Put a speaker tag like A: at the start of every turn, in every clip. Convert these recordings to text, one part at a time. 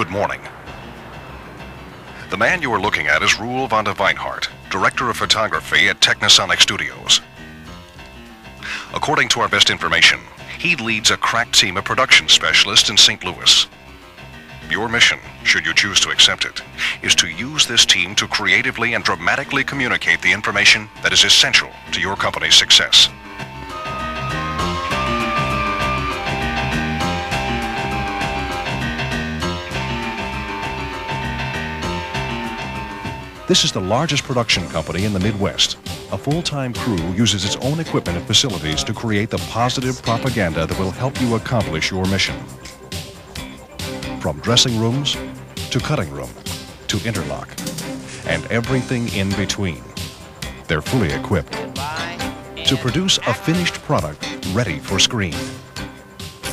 A: good morning. The man you are looking at is Roel van de Weinhardt, Director of Photography at Technisonic Studios. According to our best information, he leads a crack team of production specialists in St. Louis. Your mission, should you choose to accept it, is to use this team to creatively and dramatically communicate the information that is essential to your company's success. This is the largest production company in the Midwest. A full-time crew uses its own equipment and facilities to create the positive propaganda that will help you accomplish your mission. From dressing rooms to cutting room to interlock and everything in between. They're fully equipped to produce a finished product ready for screen.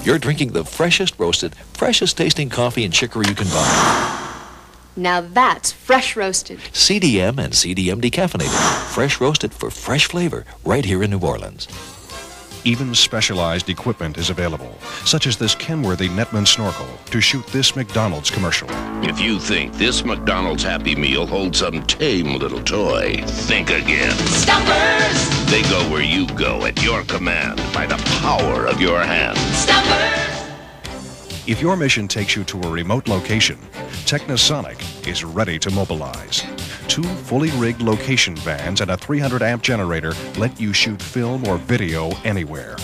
B: You're drinking the freshest roasted, freshest tasting coffee and chicory you can buy.
C: Now that's fresh roasted.
B: CDM and CDM decaffeinated. Fresh roasted for fresh flavor right here in New Orleans.
A: Even specialized equipment is available, such as this Kenworthy Nettmann snorkel to shoot this McDonald's commercial.
D: If you think this McDonald's Happy Meal holds some tame little toy, think again.
E: Stumpers!
D: They go where you go at your command by the power of your hand.
E: Stumpers!
A: If your mission takes you to a remote location, Technisonic is ready to mobilize. Two fully rigged location vans and a 300 amp generator let you shoot film or video anywhere.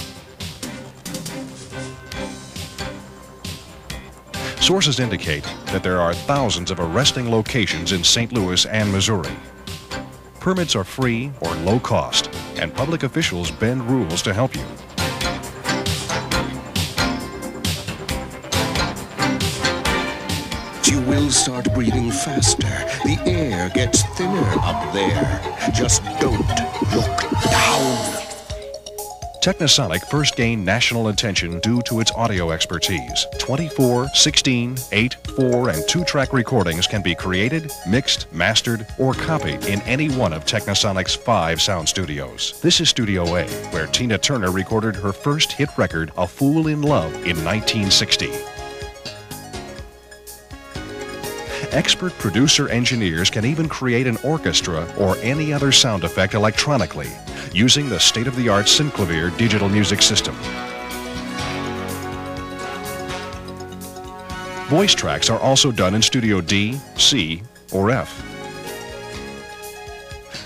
A: Sources indicate that there are thousands of arresting locations in St. Louis and Missouri. Permits are free or low cost, and public officials bend rules to help you.
F: Will start breathing faster. The air gets thinner up there. Just don't look down.
A: Technisonic first gained national attention due to its audio expertise. 24, 16, 8, 4, and 2 track recordings can be created, mixed, mastered, or copied in any one of Technisonic's five sound studios. This is Studio A, where Tina Turner recorded her first hit record, A Fool in Love, in 1960. Expert producer engineers can even create an orchestra or any other sound effect electronically using the state-of-the-art Synclavier digital music system. Voice tracks are also done in Studio D, C, or F.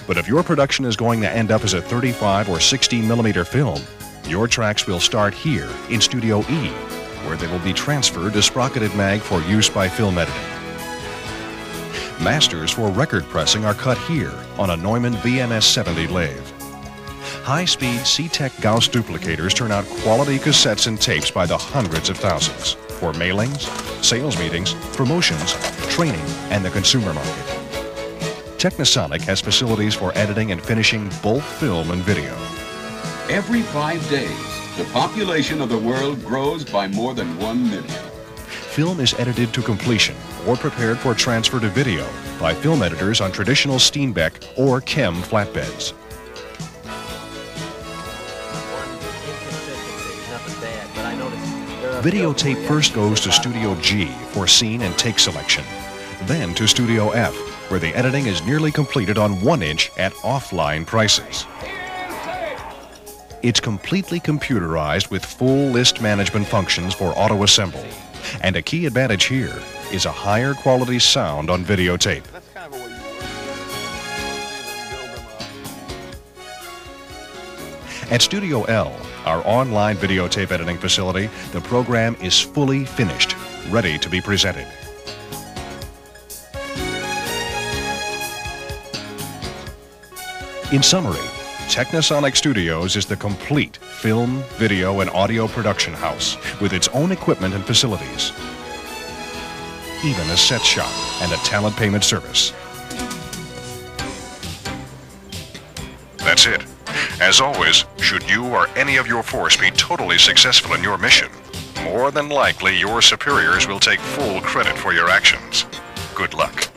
A: But if your production is going to end up as a 35 or 16 millimeter film, your tracks will start here in Studio E, where they will be transferred to Sprocketed Mag for use by film editing. Masters for record pressing are cut here on a Neumann VMS 70 lathe. High-speed Cetec Gauss duplicators turn out quality cassettes and tapes by the hundreds of thousands for mailings, sales meetings, promotions, training, and the consumer market. Technisonic has facilities for editing and finishing both film and video.
G: Every five days, the population of the world grows by more than one million.
A: Film is edited to completion or prepared for transfer to video by film editors on traditional Steenbeck or KEM flatbeds. Videotape first goes to Studio G for scene and take selection, then to Studio F, where the editing is nearly completed on one inch at offline prices. It's completely computerized with full list management functions for auto assemble. And a key advantage here is a higher quality sound on videotape. At Studio L, our online videotape editing facility, the program is fully finished, ready to be presented. In summary, Technisonic Studios is the complete film, video, and audio production house with its own equipment and facilities. Even a set shop and a talent payment service. That's it. As always, should you or any of your force be totally successful in your mission, more than likely your superiors will take full credit for your actions. Good luck.